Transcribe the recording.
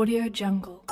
Audio Jungle.